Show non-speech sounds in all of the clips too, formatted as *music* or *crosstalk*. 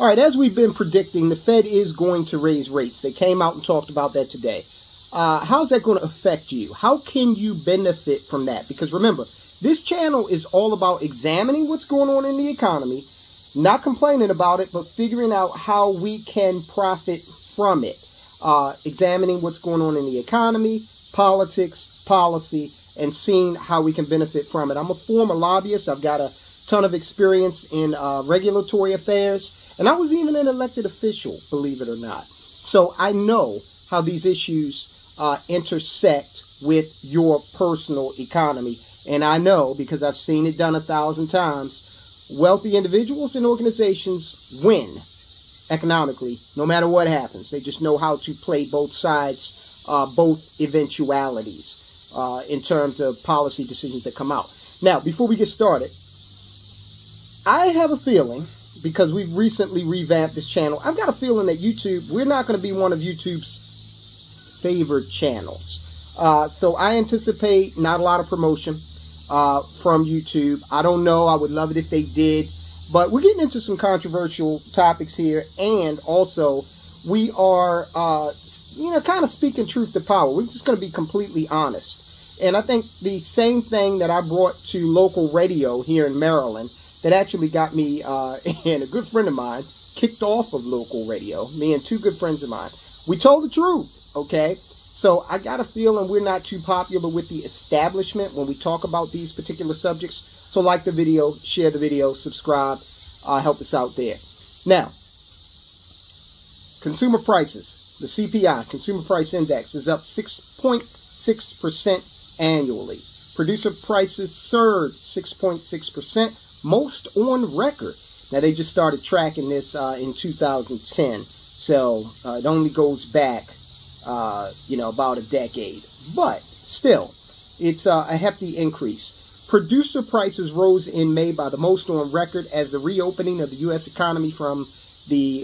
All right, as we've been predicting, the Fed is going to raise rates. They came out and talked about that today. Uh, how's that going to affect you? How can you benefit from that? Because remember, this channel is all about examining what's going on in the economy, not complaining about it, but figuring out how we can profit from it. Uh, examining what's going on in the economy, politics, policy, and seeing how we can benefit from it. I'm a former lobbyist. I've got a ton of experience in uh, regulatory affairs and I was even an elected official, believe it or not. So I know how these issues uh, intersect with your personal economy. And I know, because I've seen it done a thousand times, wealthy individuals and organizations win economically no matter what happens. They just know how to play both sides, uh, both eventualities uh, in terms of policy decisions that come out. Now, before we get started, I have a feeling because we've recently revamped this channel. I've got a feeling that YouTube, we're not going to be one of YouTube's favorite channels. Uh, so I anticipate not a lot of promotion uh, from YouTube. I don't know. I would love it if they did. But we're getting into some controversial topics here. And also, we are, uh, you know, kind of speaking truth to power. We're just going to be completely honest. And I think the same thing that I brought to local radio here in Maryland that actually got me uh, *laughs* and a good friend of mine kicked off of local radio. Me and two good friends of mine. We told the truth, okay? So I got a feeling we're not too popular with the establishment when we talk about these particular subjects. So like the video, share the video, subscribe, uh, help us out there. Now, consumer prices, the CPI, Consumer Price Index, is up 6.6% annually. Producer prices surged 6.6% most on record. Now they just started tracking this uh, in 2010, so uh, it only goes back, uh, you know, about a decade. But still, it's uh, a hefty increase. Producer prices rose in May by the most on record as the reopening of the U.S. economy from the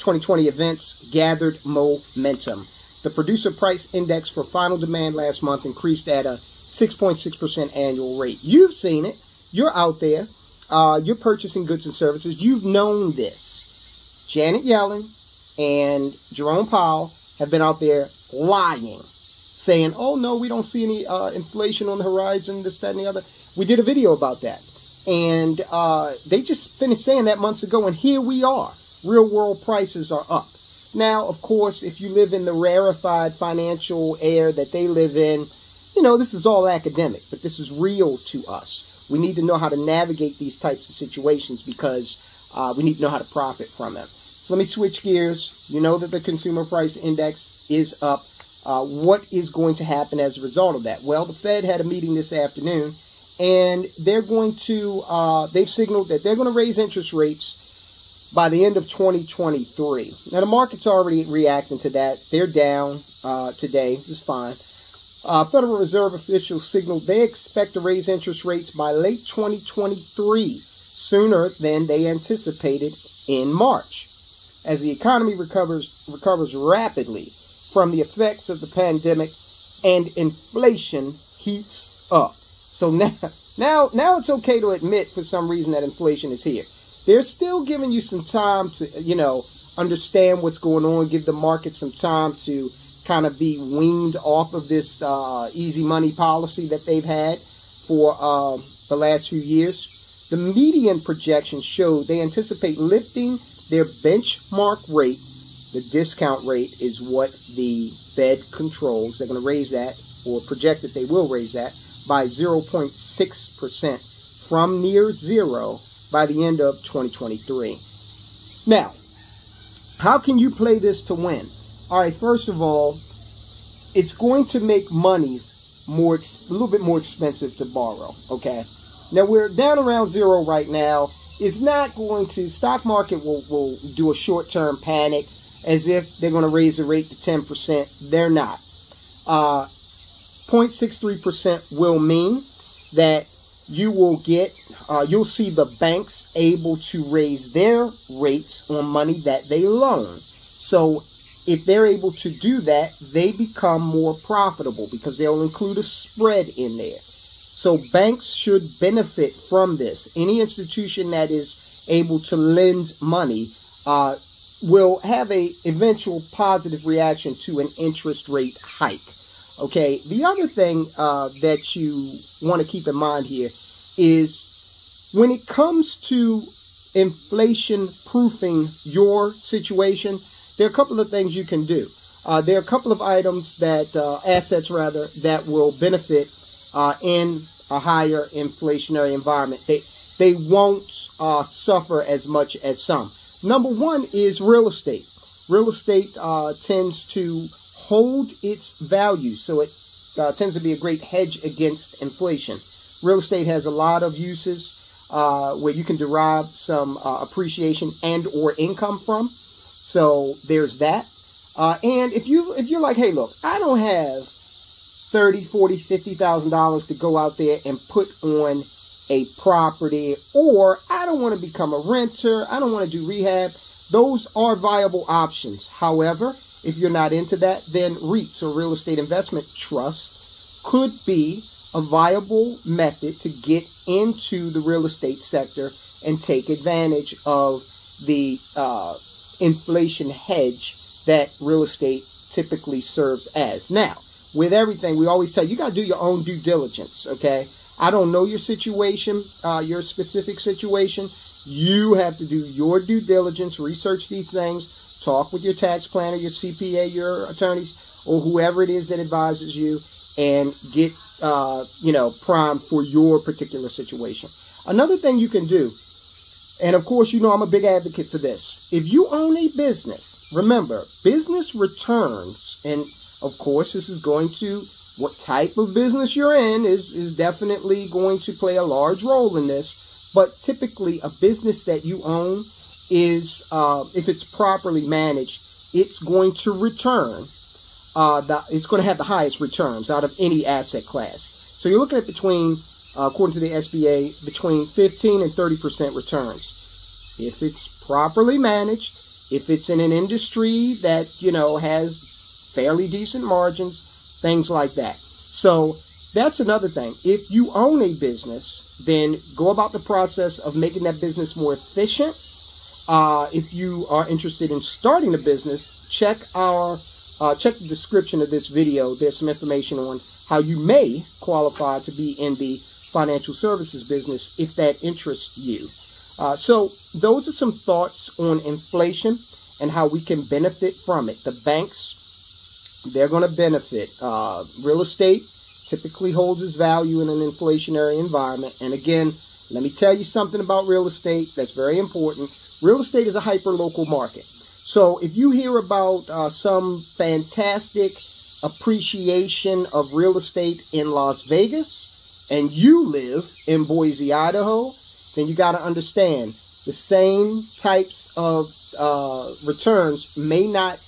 2020 uh, events gathered momentum. The producer price index for final demand last month increased at a 6.6% annual rate. You've seen it. You're out there uh, you're purchasing goods and services. You've known this. Janet Yellen and Jerome Powell have been out there lying, saying, oh, no, we don't see any uh, inflation on the horizon, this, that, and the other. We did a video about that. And uh, they just finished saying that months ago, and here we are. Real world prices are up. Now, of course, if you live in the rarefied financial air that they live in, you know, this is all academic, but this is real to us. We need to know how to navigate these types of situations because uh, we need to know how to profit from them. So let me switch gears. You know that the consumer price index is up. Uh, what is going to happen as a result of that? Well, the Fed had a meeting this afternoon, and they're going to, uh, they've signaled that they're going to raise interest rates by the end of 2023. Now, the market's already reacting to that. They're down uh, today, It's fine. Uh, Federal Reserve officials signaled they expect to raise interest rates by late 2023, sooner than they anticipated in March. As the economy recovers recovers rapidly from the effects of the pandemic and inflation heats up. So now now now it's okay to admit for some reason that inflation is here. They're still giving you some time to, you know, understand what's going on, give the market some time to kind of be weaned off of this uh, easy money policy that they've had for uh, the last few years. The median projections show they anticipate lifting their benchmark rate. The discount rate is what the Fed controls. They're going to raise that, or project that they will raise that, by 0.6% from near zero by the end of 2023. Now, how can you play this to win? All right, first of all, it's going to make money more a little bit more expensive to borrow. Okay, now we're down around zero right now. It's not going to stock market will will do a short term panic as if they're going to raise the rate to ten percent. They're not. Uh, 0.63% will mean that you will get, uh, you'll see the banks able to raise their rates on money that they loan. So if they're able to do that, they become more profitable because they'll include a spread in there. So banks should benefit from this. Any institution that is able to lend money uh, will have a eventual positive reaction to an interest rate hike. Okay, the other thing uh, that you want to keep in mind here is when it comes to inflation proofing your situation, there are a couple of things you can do. Uh, there are a couple of items that, uh, assets rather, that will benefit uh, in a higher inflationary environment. They, they won't uh, suffer as much as some. Number one is real estate. Real estate uh, tends to hold its value, so it uh, tends to be a great hedge against inflation. Real estate has a lot of uses where you can derive some appreciation and or income from. So there's that. Uh, and if you if you're like, hey, look, I don't have 30, 40, 50,000 dollars to go out there and put on a property, or I don't want to become a renter, I don't want to do rehab. Those are viable options. However, if you're not into that, then REITs or real estate investment trusts could be a viable method to get into the real estate sector and take advantage of the uh, inflation hedge that real estate typically serves as. Now, with everything, we always tell you, you got to do your own due diligence, okay? I don't know your situation, uh, your specific situation. You have to do your due diligence, research these things, talk with your tax planner, your CPA, your attorneys, or whoever it is that advises you, and get uh, you know primed for your particular situation. Another thing you can do, and of course, you know I'm a big advocate for this. If you own a business, remember business returns, and of course, this is going to what type of business you're in is, is definitely going to play a large role in this. But typically, a business that you own is, uh, if it's properly managed, it's going to return. Uh, the, it's going to have the highest returns out of any asset class. So you're looking at between, uh, according to the SBA, between 15 and 30 percent returns. If it's properly managed, if it's in an industry that you know has fairly decent margins, things like that. So that's another thing. If you own a business, then go about the process of making that business more efficient. Uh, if you are interested in starting a business, check our uh, check the description of this video. There's some information on how you may qualify to be in the financial services business if that interests you. Uh, so those are some thoughts on inflation and how we can benefit from it. The banks they're going to benefit. Uh, real estate typically holds its value in an inflationary environment. And again, let me tell you something about real estate that's very important. Real estate is a hyper local market. So if you hear about uh, some fantastic appreciation of real estate in Las Vegas and you live in Boise, Idaho, then you got to understand the same types of uh, returns may not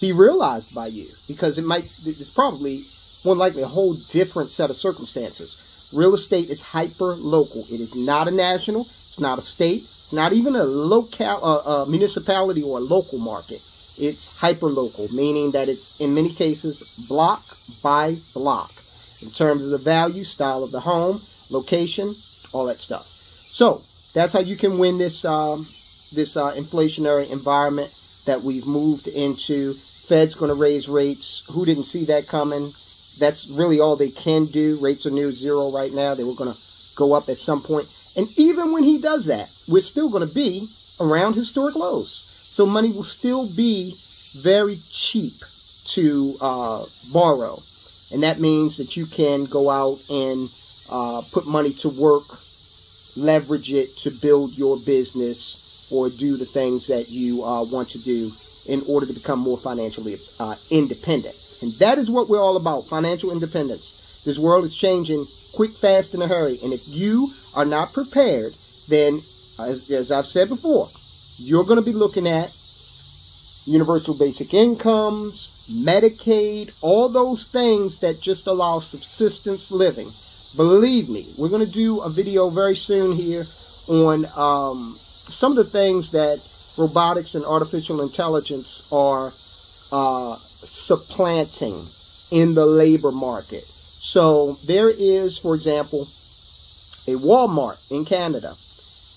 be realized by you because it might it's probably more likely a whole different set of circumstances. Real estate is hyper local. It is not a national. It's not a state. It's not even a local uh, municipality or a local market. It's hyper local, meaning that it's in many cases block by block in terms of the value, style of the home, location, all that stuff. So that's how you can win this um, this uh, inflationary environment that we've moved into Fed's going to raise rates. Who didn't see that coming? That's really all they can do. Rates are near zero right now. They were going to go up at some point. And even when he does that, we're still going to be around historic lows. So money will still be very cheap to uh, borrow. And that means that you can go out and uh, put money to work, leverage it to build your business or do the things that you uh, want to do in order to become more financially uh, independent. And that is what we're all about financial independence. This world is changing quick, fast, in a hurry. And if you are not prepared, then, as, as I've said before, you're going to be looking at universal basic incomes, Medicaid, all those things that just allow subsistence living. Believe me, we're going to do a video very soon here on um, some of the things that robotics and artificial intelligence are uh, supplanting in the labor market. So there is, for example, a Walmart in Canada.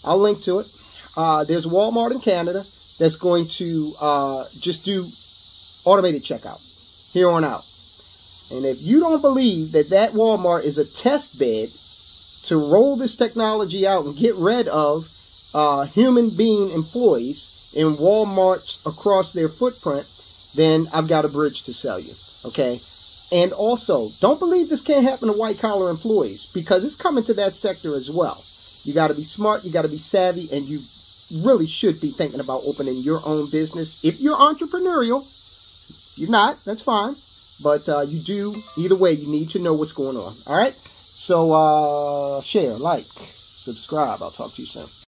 I'll link to it. Uh, there's Walmart in Canada. that's going to uh, just do automated checkout here on out. And if you don't believe that that Walmart is a test bed to roll this technology out and get rid of uh, human being employees in Walmarts across their footprint, then I've got a bridge to sell you. Okay. And also, don't believe this can't happen to white collar employees because it's coming to that sector as well. You got to be smart, you got to be savvy, and you really should be thinking about opening your own business. If you're entrepreneurial, you're not, that's fine. But uh, you do, either way, you need to know what's going on. All right? So uh, share, like, subscribe. I'll talk to you soon.